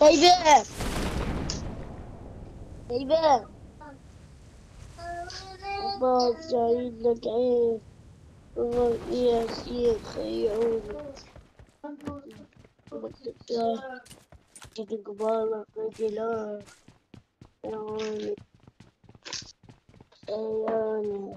طيبة. طيبة. بابا جايين لك عين والله يا شيخ عيوني تيجي قبالك رجلان عيوني عيوني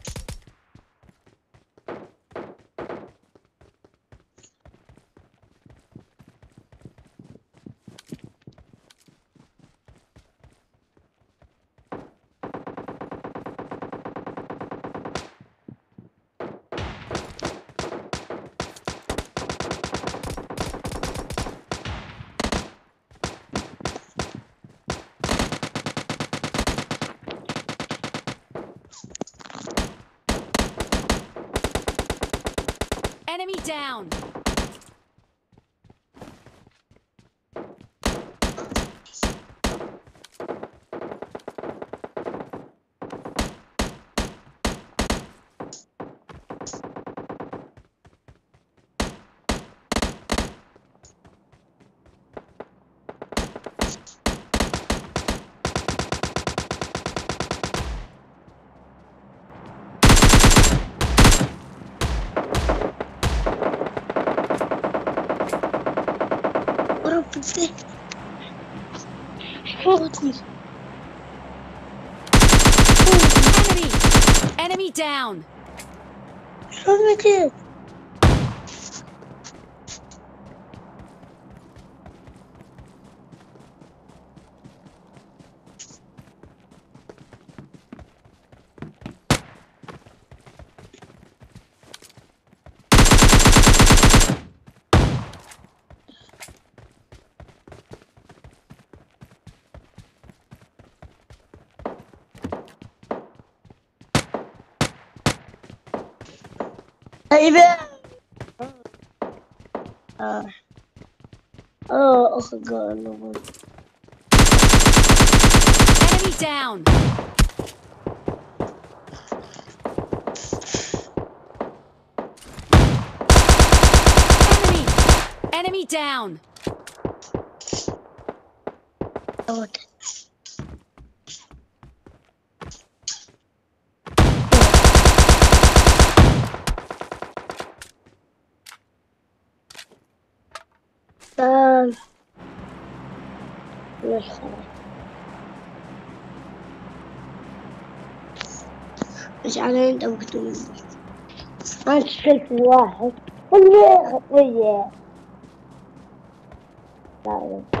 Enemy down! sick. Holy. Enemy! Enemy down! Show me David! Uh, uh, oh, oh god, no Enemy down! Enemy! Enemy down! Oh, okay. ليش خلاص مش على أنت مكتوب أنا شلت واحد. واللي خطية لا.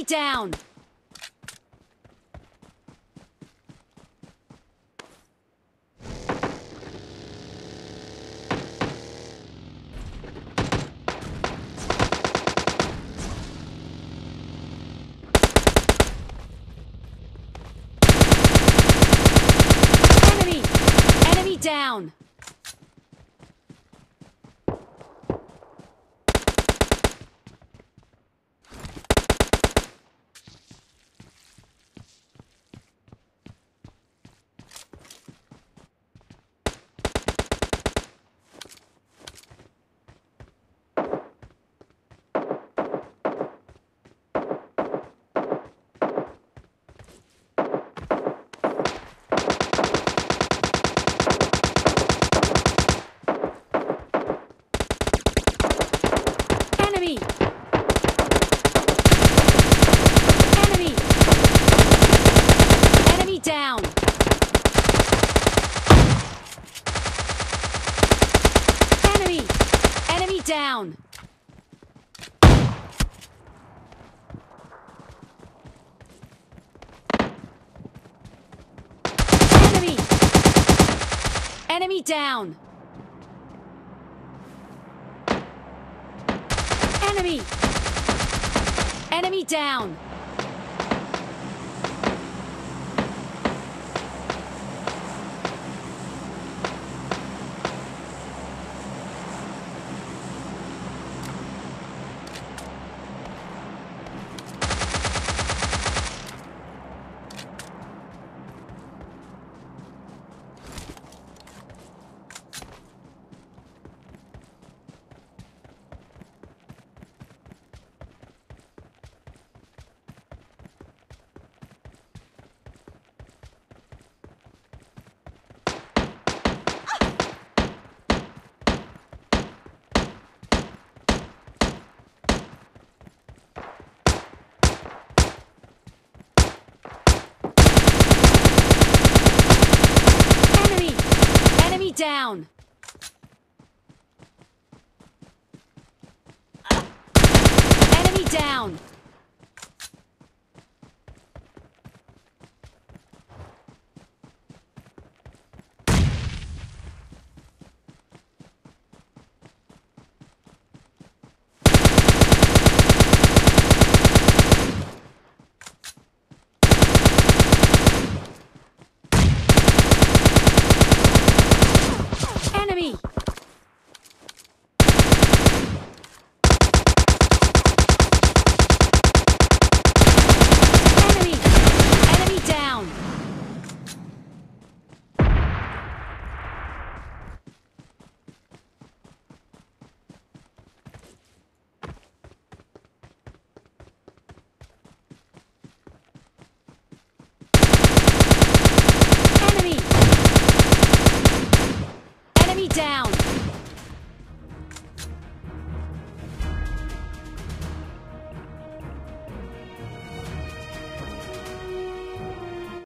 down! Enemy! Enemy! Enemy down! Enemy! Enemy down! Enemy! Enemy down! Enemy! Enemy down! down!